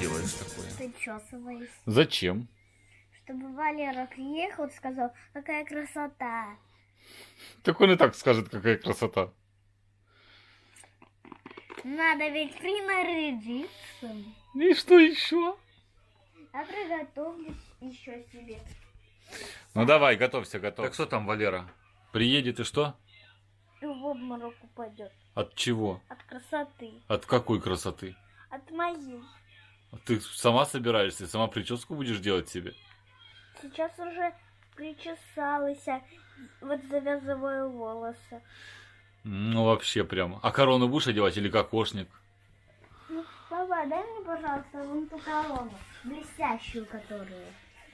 Делаешь такое? Причесываюсь. Зачем? Чтобы Валера приехал и сказал, какая красота. Так он и так скажет, какая красота. Надо ведь принарядиться. И что еще? А приготовлю еще себе. Ну давай, готовься, готовься. Так что там, Валера? Приедет и что? И в обморок упадет. От чего? От красоты. От какой красоты? От моей. Ты сама собираешься, сама прическу будешь делать себе? Сейчас уже причесалась, а вот завязываю волосы. Ну вообще прям. А корону будешь одевать или кокошник? Ну, папа, дай мне, пожалуйста, вон ту корону, блестящую которую.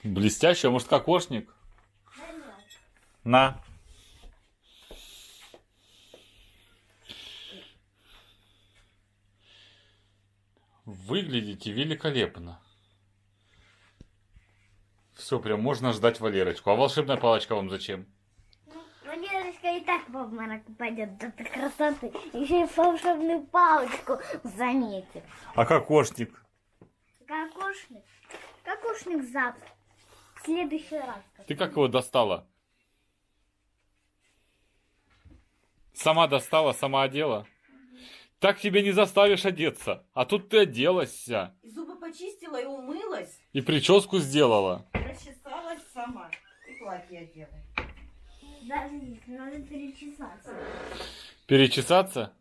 Блестящий, а может кокошник? На. Выглядите великолепно. Все, прям можно ждать Валерочку. А волшебная палочка вам зачем? Ну, Валерочка и так в обморок упадет до этой красоты. Еще и волшебную палочку заметит. А кокошник? Кокошник. Кокошник завтра. В следующий раз. Ты как его достала? Сама достала, сама одела? Так тебе не заставишь одеться. А тут ты оделась вся. И зубы почистила и умылась, И прическу сделала. расчесалась сама. И платье одела. Даже надо перечесаться. Перечесаться?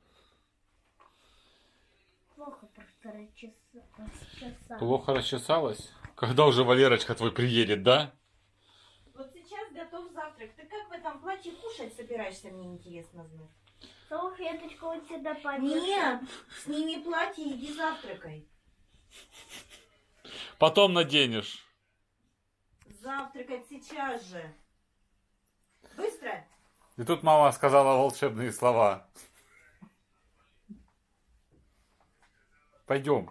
Плохо просто расчеса- расчесаться. Плохо расчесалась? Когда уже Валерочка твой приедет, да? Вот сейчас готов завтрак. Ты как в этом платье кушать собираешься, мне интересно знать. Салфеточку вот сюда повешу. Нет, сними платье и иди завтракай. Потом наденешь. Завтракать сейчас же. Быстро. И тут мама сказала волшебные слова. Пойдем.